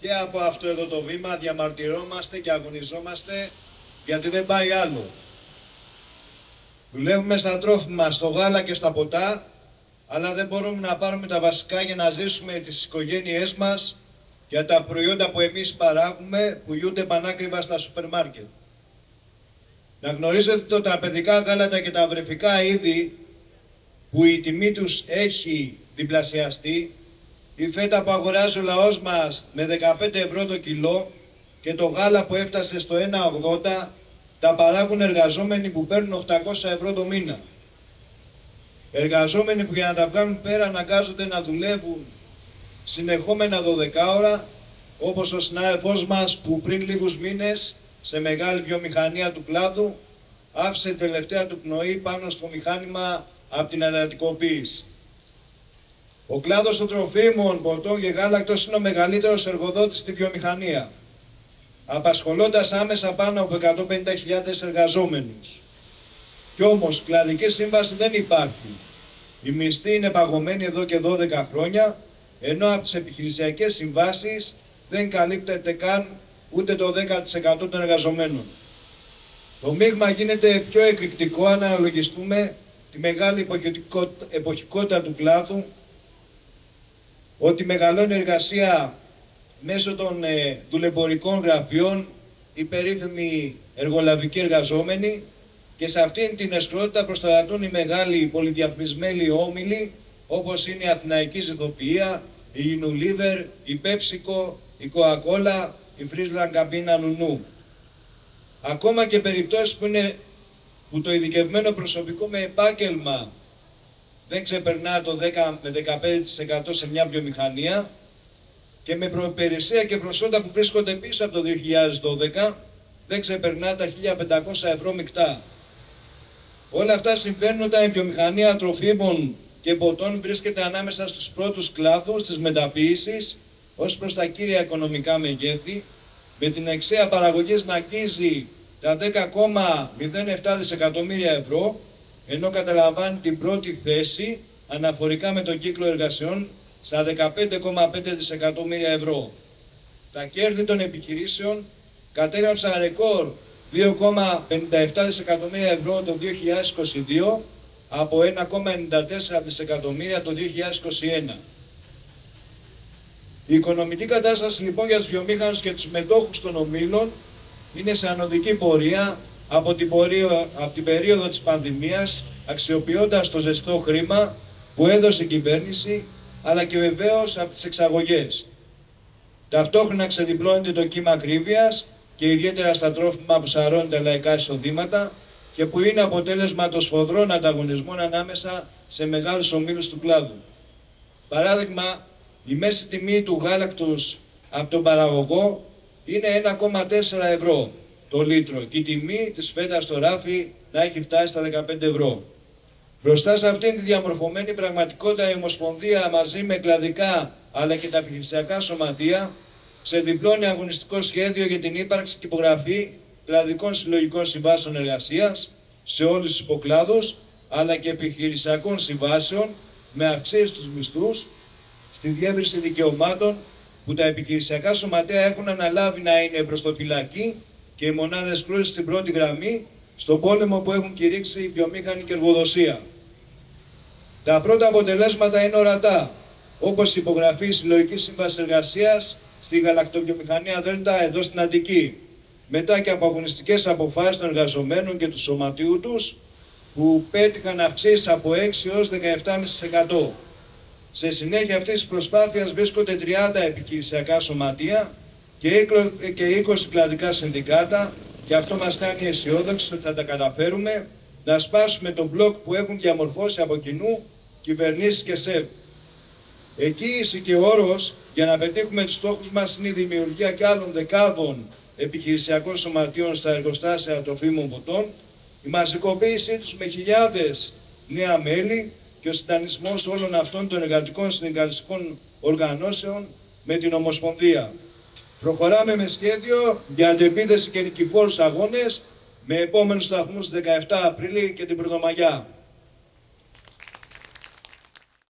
και από αυτό εδώ το βήμα διαμαρτυρόμαστε και αγωνιζόμαστε γιατί δεν πάει άλλο. Δουλεύουμε στα τρόφιμα, στο γάλα και στα ποτά, αλλά δεν μπορούμε να πάρουμε τα βασικά για να ζήσουμε τις οικογένειές μας για τα προϊόντα που εμείς παράγουμε που γιούνται πανάκριβα στα σούπερ μάρκετ. Να γνωρίζετε ότι τα παιδικά γάλατα και τα βρεφικά είδη που η τιμή τους έχει διπλασιαστεί, η φέτα που αγοράζει ο λαός μας με 15 ευρώ το κιλό και το γάλα που έφτασε στο 1,80 τα παράγουν εργαζόμενοι που παίρνουν 800 ευρώ το μήνα. Εργαζόμενοι που για να τα βγάλουν πέρα αναγκάζονται να δουλεύουν συνεχόμενα 12 ώρα, όπως ο συνάδελφός μας που πριν λίγους μήνες σε μεγάλη βιομηχανία του κλάδου άφησε τελευταία του πνοή πάνω στο μηχάνημα από την εντατικοποίηση. Ο κλάδος των τροφίμων, ποτών και γάλακτος είναι ο μεγαλύτερος εργοδότης στη βιομηχανία, απασχολώντας άμεσα πάνω από 150.000 εργαζόμενους. Κι όμως κλαδική σύμβαση δεν υπάρχει. Η μισθή είναι παγωμένη εδώ και 12 χρόνια, ενώ από τις επιχειρησιακές συμβάσεις δεν καλύπτεται καν ούτε το 10% των εργαζομένων. Το μείγμα γίνεται πιο εκρηκτικό αν αναλογιστούμε τη μεγάλη εποχικότητα του κλάδου, ότι μεγαλώνει εργασία μέσω των ε, δουλεμπορικών γραφειών, οι περίφημοι εργολαβικοί εργαζόμενοι και σε αυτήν την εσκρότητα προστατούν οι μεγάλοι πολυδιαφημισμένοι όμιλοι όπως είναι η Αθηναϊκή Ζητοποιία, η Unilever, η PepsiCo, η Coca-Cola, η Friesland Cabina Νουνού. Ακόμα και περιπτώσεις που, είναι, που το ειδικευμένο προσωπικό με επάγγελμα δεν ξεπερνά το 10 με 15% σε μια βιομηχανία και με προπηρεσία και προσόντα που βρίσκονται πίσω από το 2012 δεν ξεπερνά τα 1500 ευρώ μεικτά. Όλα αυτά συμβαίνουν όταν η βιομηχανία τροφίμων και ποτών βρίσκεται ανάμεσα στους πρώτους κλάδους της μεταποίησης ως προς τα κύρια οικονομικά μεγέθη, με την εξαία παραγωγής να αγγίζει τα 10,07 δισεκατομμύρια ευρώ, ενώ καταλαμβάνει την πρώτη θέση αναφορικά με τον κύκλο εργασιών στα 15,5 δισεκατομμύρια ευρώ. Τα κέρδη των επιχειρήσεων κατέγραψαν ρεκόρ 2,57 δισεκατομμύρια ευρώ το 2022 από 1,94 δισεκατομμύρια το 2021. Η οικονομική κατάσταση λοιπόν για τους βιομήχανους και τους μετόχους των ομίλων είναι σε ανωδική πορεία από την, πορεία, από την περίοδο της πανδημίας αξιοποιώντας το ζεστό χρήμα που έδωσε η κυβέρνηση αλλά και βεβαίως από τις εξαγωγές. Ταυτόχρονα ξεδιπλώνεται το κύμα ακρίβειας και ιδιαίτερα στα τρόφιμα που σαρώνουν τα λαϊκά εισοδήματα και που είναι αποτέλεσμα των σφοδρών ανταγωνισμών ανάμεσα σε μεγάλους ομίλους του κλάδου. Παράδειγμα, η μέση τιμή του γάλακτος από τον παραγωγό είναι 1,4 ευρώ το λίτρο και η τιμή της φέτας στο ράφι να έχει φτάσει στα 15 ευρώ. Μπροστά σε αυτήν τη διαμορφωμένη πραγματικότητα η Ομοσπονδία μαζί με κλαδικά αλλά και τα επιχειρησιακά σωματεία σε διπλώνει αγωνιστικό σχέδιο για την ύπαρξη και υπογραφή κλαδικών συλλογικών συμβάσεων εργασίας σε όλους τους υποκλάδους αλλά και επιχειρησιακών συμβάσεων με αυξήσεις του μισθούς στη διεύρυνση δικαιωμάτων που τα επιχειρησιακά σωματεία έχουν αναλάβει να είναι προς το φυλακή και οι μονάδες κρούσης στην πρώτη γραμμή στον πόλεμο που έχουν κηρύξει η βιομήχανη και εργοδοσία. Τα πρώτα αποτελέσματα είναι ορατά, όπως η υπογραφή συλλογικής σύμβασης εργασίας στη γαλακτοβιομηχανία Δέλτα εδώ στην Αττική, μετά και από αγωνιστικέ αποφάσεις των εργαζομένων και του σωματείου τους, που πέτυχαν αυξήσεις από 6 έως 17,5%. Σε συνέχεια αυτής της προσπάθειας βρίσκονται 30 επιχειρησιακά σωματεία και 20 κλαδικά συνδικάτα και αυτό μας κάνει αισιόδοξο ότι θα τα καταφέρουμε να σπάσουμε τον μπλοκ που έχουν διαμορφώσει από κοινού κυβερνήσεις και ΣΕΒ. Εκεί και ο όρος για να πετύχουμε τους στόχους μας είναι η δημιουργία και άλλων δεκάδων επιχειρησιακών σωματείων στα εργοστάσια τροφίμων ποτών, η μαζικοποίησή τους με χιλιάδες νέα μέλη και ο συντανισμός όλων αυτών των εργατικών συνεργατικών οργανώσεων με την Ομοσπονδία. Προχωράμε με σχέδιο για αντεπίδεση και νικηφόρους αγώνες με επόμενους σταθμούς 17 Απριλίου και την Πρωτομαγιά.